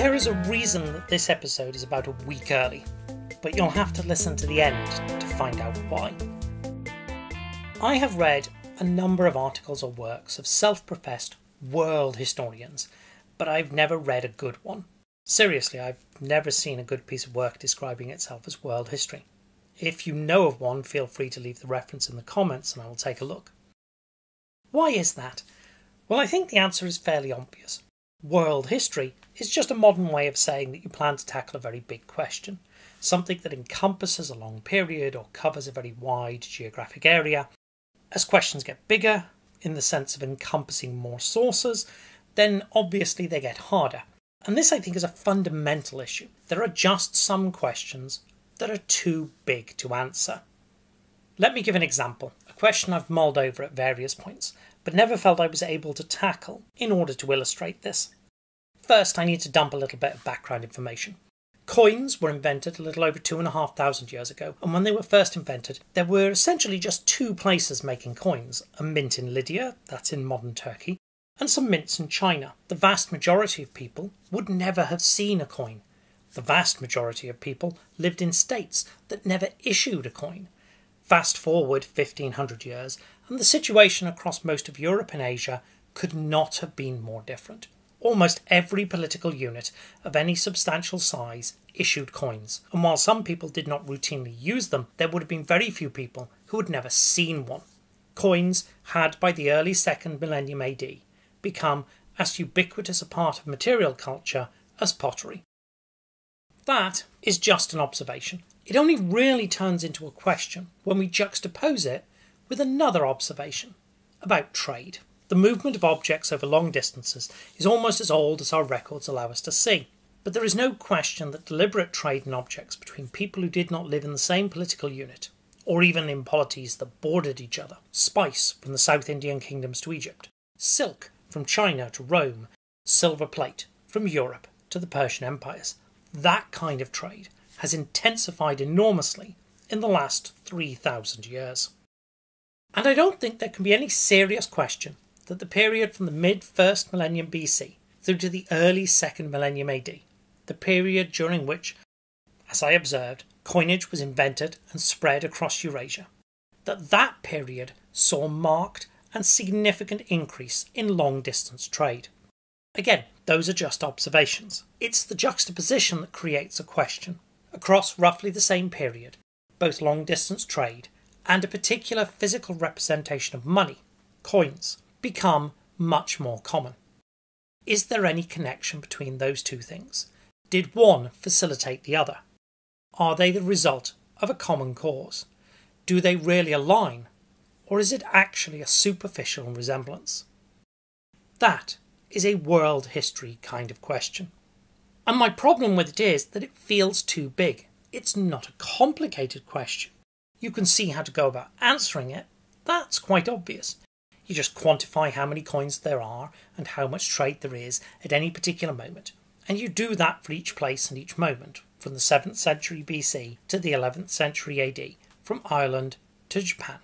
There is a reason that this episode is about a week early, but you'll have to listen to the end to find out why. I have read a number of articles or works of self professed world historians, but I've never read a good one. Seriously, I've never seen a good piece of work describing itself as world history. If you know of one, feel free to leave the reference in the comments and I will take a look. Why is that? Well, I think the answer is fairly obvious. World history is just a modern way of saying that you plan to tackle a very big question, something that encompasses a long period or covers a very wide geographic area. As questions get bigger, in the sense of encompassing more sources, then obviously they get harder. And this, I think, is a fundamental issue. There are just some questions that are too big to answer. Let me give an example, a question I've mulled over at various points, but never felt I was able to tackle in order to illustrate this. First, I need to dump a little bit of background information. Coins were invented a little over two and a half thousand years ago, and when they were first invented, there were essentially just two places making coins a mint in Lydia, that's in modern Turkey, and some mints in China. The vast majority of people would never have seen a coin. The vast majority of people lived in states that never issued a coin. Fast forward 1500 years, and the situation across most of Europe and Asia could not have been more different. Almost every political unit of any substantial size issued coins, and while some people did not routinely use them, there would have been very few people who had never seen one. Coins had, by the early second millennium AD, become as ubiquitous a part of material culture as pottery. That is just an observation. It only really turns into a question when we juxtapose it with another observation about trade. The movement of objects over long distances is almost as old as our records allow us to see. But there is no question that deliberate trade in objects between people who did not live in the same political unit, or even in polities that bordered each other, spice from the South Indian kingdoms to Egypt, silk from China to Rome, silver plate from Europe to the Persian empires, that kind of trade has intensified enormously in the last 3,000 years. And I don't think there can be any serious question that the period from the mid first millennium BC through to the early second millennium AD, the period during which, as I observed, coinage was invented and spread across Eurasia, that that period saw marked and significant increase in long distance trade. Again, those are just observations. It's the juxtaposition that creates a question. Across roughly the same period, both long distance trade and a particular physical representation of money, coins, become much more common. Is there any connection between those two things? Did one facilitate the other? Are they the result of a common cause? Do they really align? Or is it actually a superficial resemblance? That is a world history kind of question. And my problem with it is that it feels too big. It's not a complicated question. You can see how to go about answering it. That's quite obvious. You just quantify how many coins there are and how much trade there is at any particular moment. And you do that for each place and each moment, from the 7th century BC to the 11th century AD, from Ireland to Japan.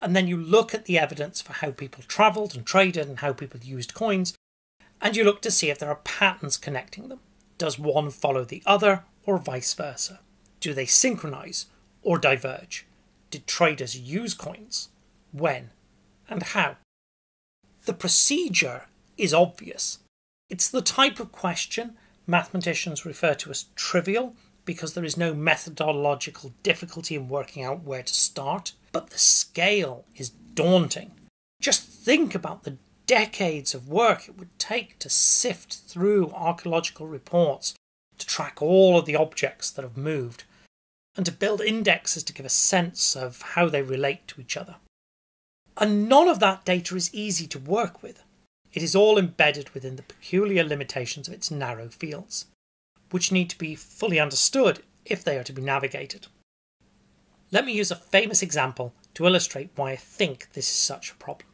And then you look at the evidence for how people travelled and traded and how people used coins, and you look to see if there are patterns connecting them. Does one follow the other, or vice versa? Do they synchronize or diverge? Did traders use coins? When? And how? The procedure is obvious. It's the type of question mathematicians refer to as trivial because there is no methodological difficulty in working out where to start, but the scale is daunting. Just think about the decades of work it would take to sift through archaeological reports to track all of the objects that have moved and to build indexes to give a sense of how they relate to each other. And none of that data is easy to work with. It is all embedded within the peculiar limitations of its narrow fields, which need to be fully understood if they are to be navigated. Let me use a famous example to illustrate why I think this is such a problem.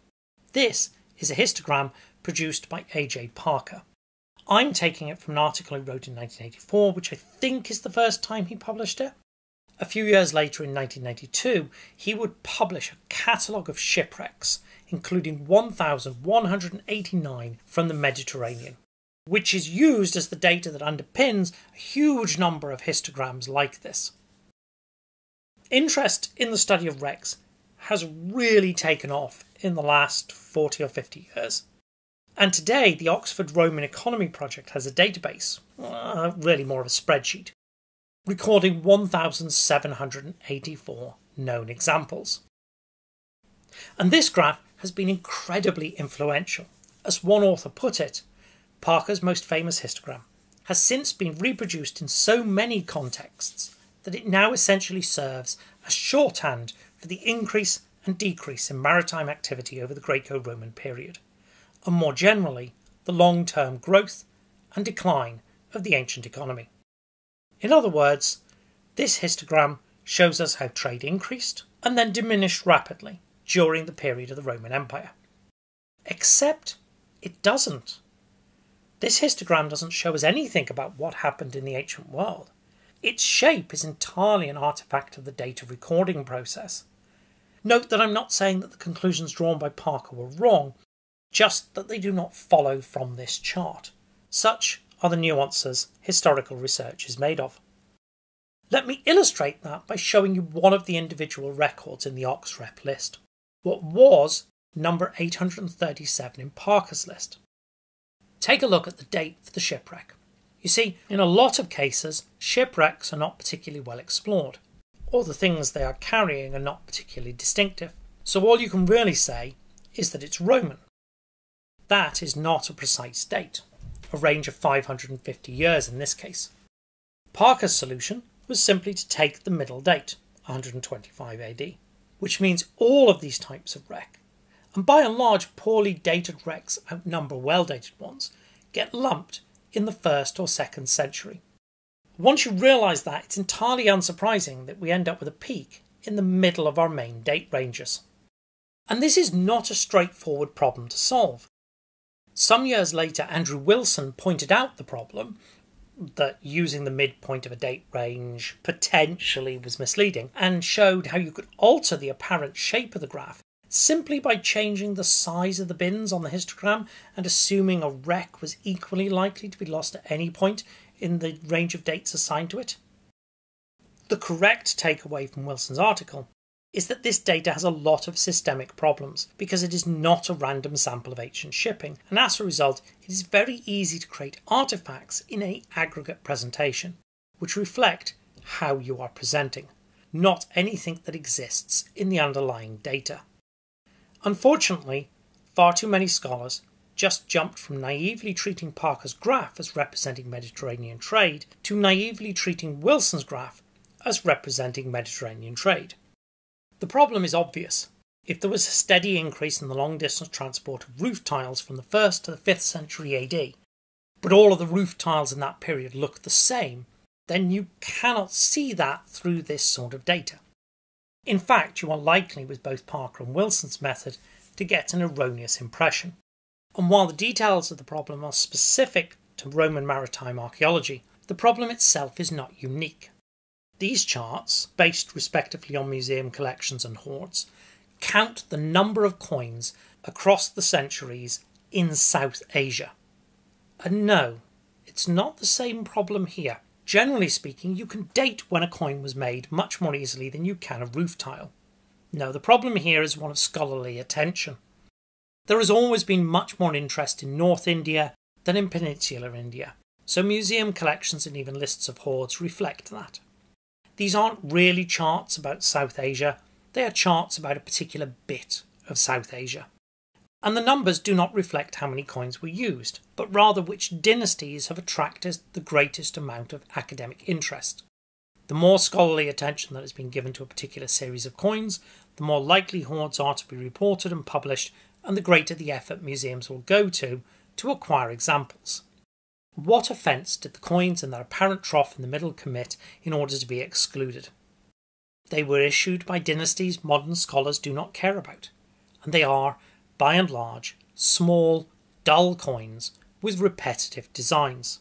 This is a histogram produced by A.J. Parker. I'm taking it from an article he wrote in 1984, which I think is the first time he published it. A few years later, in 1992, he would publish a catalogue of shipwrecks, including 1,189 from the Mediterranean. which is used as the data that underpins a huge number of histograms like this. Interest in the study of wrecks has really taken off in the last 40 or 50 years. And today, the Oxford Roman Economy Project has a database, uh, really more of a spreadsheet, recording 1,784 known examples. And this graph has been incredibly influential. As one author put it, Parker's most famous histogram has since been reproduced in so many contexts that it now essentially serves as shorthand for the increase and decrease in maritime activity over the Greco Roman period and more generally, the long term growth and decline of the ancient economy. In other words, this histogram shows us how trade increased and then diminished rapidly during the period of the Roman Empire. Except it doesn't. This histogram doesn't show us anything about what happened in the ancient world. Its shape is entirely an artifact of the data recording process. Note that I'm not saying that the conclusions drawn by Parker were wrong, just that they do not follow from this chart. Such are the nuances historical research is made of. Let me illustrate that by showing you one of the individual records in the OXREP list, what was number 837 in Parker's list. Take a look at the date for the shipwreck. You see, in a lot of cases, shipwrecks are not particularly well explored, or the things they are carrying are not particularly distinctive. So all you can really say is that it's Roman. That is not a precise date, a range of 550 years in this case. Parker's solution was simply to take the middle date, 125 AD, which means all of these types of wreck, and by and large poorly dated wrecks outnumber well dated ones, get lumped in the first or second century. Once you realise that, it's entirely unsurprising that we end up with a peak in the middle of our main date ranges. And this is not a straightforward problem to solve. Some years later, Andrew Wilson pointed out the problem that using the midpoint of a date range potentially was misleading and showed how you could alter the apparent shape of the graph simply by changing the size of the bins on the histogram and assuming a wreck was equally likely to be lost at any point in the range of dates assigned to it. The correct takeaway from Wilson's article is that this data has a lot of systemic problems because it is not a random sample of ancient shipping, and as a result, it is very easy to create artifacts in a aggregate presentation, which reflect how you are presenting, not anything that exists in the underlying data. Unfortunately, far too many scholars just jumped from naively treating Parker's graph as representing Mediterranean trade to naively treating Wilson's graph as representing Mediterranean trade. The problem is obvious. If there was a steady increase in the long distance transport of roof tiles from the 1st to the 5th century AD, but all of the roof tiles in that period look the same, then you cannot see that through this sort of data. In fact, you are likely with both Parker and Wilson's method to get an erroneous impression. And while the details of the problem are specific to Roman maritime archaeology, the problem itself is not unique. These charts, based respectively on museum collections and hoards, count the number of coins across the centuries in South Asia. And no, it's not the same problem here. Generally speaking, you can date when a coin was made much more easily than you can a roof tile. No, the problem here is one of scholarly attention. There has always been much more interest in North India than in Peninsular India, so museum collections and even lists of hoards reflect that. These aren't really charts about South Asia, they are charts about a particular bit of South Asia. And the numbers do not reflect how many coins were used, but rather which dynasties have attracted the greatest amount of academic interest. The more scholarly attention that has been given to a particular series of coins, the more likely hoards are to be reported and published, and the greater the effort museums will go to to acquire examples. What offence did the coins and their apparent trough in the middle commit in order to be excluded? They were issued by dynasties modern scholars do not care about, and they are, by and large, small, dull coins with repetitive designs.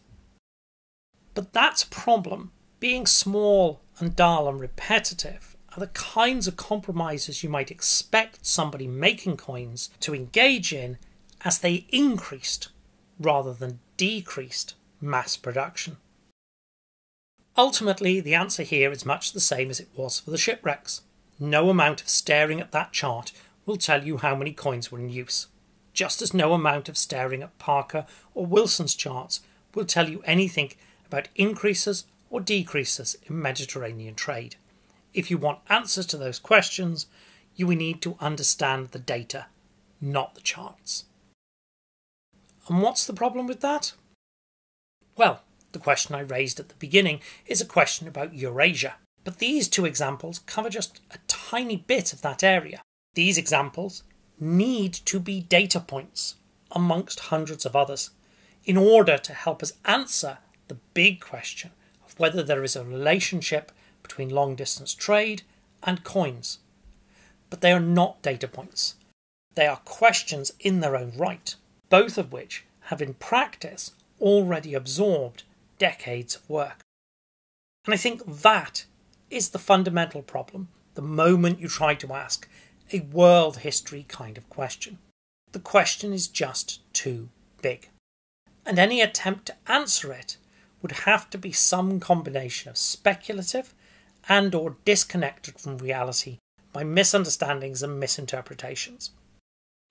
But that's a problem. Being small and dull and repetitive are the kinds of compromises you might expect somebody making coins to engage in as they increased rather than decreased mass production? Ultimately, the answer here is much the same as it was for the shipwrecks. No amount of staring at that chart will tell you how many coins were in use, just as no amount of staring at Parker or Wilson's charts will tell you anything about increases or decreases in Mediterranean trade. If you want answers to those questions, you will need to understand the data, not the charts. And what's the problem with that? Well, the question I raised at the beginning is a question about Eurasia. But these two examples cover just a tiny bit of that area. These examples need to be data points amongst hundreds of others in order to help us answer the big question of whether there is a relationship between long distance trade and coins. But they are not data points. They are questions in their own right, both of which have in practice already absorbed decades of work. And I think that is the fundamental problem the moment you try to ask a world history kind of question. The question is just too big. And any attempt to answer it would have to be some combination of speculative and or disconnected from reality by misunderstandings and misinterpretations.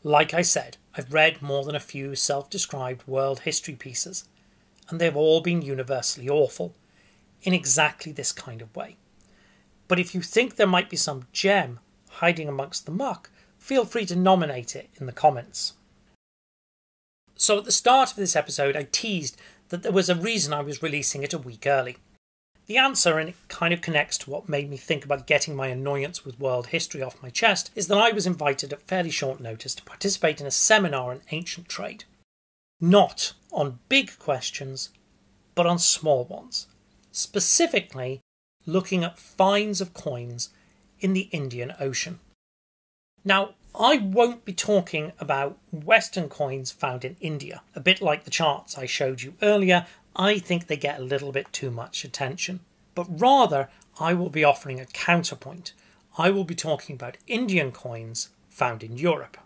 Like I said, I've read more than a few self described world history pieces, and they've all been universally awful, in exactly this kind of way. But if you think there might be some gem hiding amongst the muck, feel free to nominate it in the comments. So, at the start of this episode, I teased that there was a reason I was releasing it a week early. The answer, and it kind of connects to what made me think about getting my annoyance with world history off my chest, is that I was invited at fairly short notice to participate in a seminar on ancient trade. Not on big questions, but on small ones. Specifically, looking at finds of coins in the Indian Ocean. Now, I won't be talking about Western coins found in India. A bit like the charts I showed you earlier, I think they get a little bit too much attention. But rather, I will be offering a counterpoint. I will be talking about Indian coins found in Europe.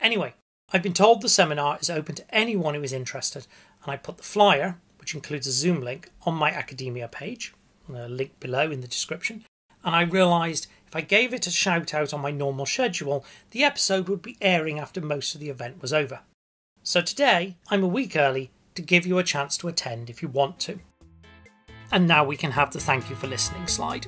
Anyway, I've been told the seminar is open to anyone who is interested, and I put the flyer, which includes a Zoom link, on my academia page, a link below in the description. And I realised if I gave it a shout out on my normal schedule, the episode would be airing after most of the event was over. So today, I'm a week early to give you a chance to attend if you want to. And now we can have the thank you for listening slide.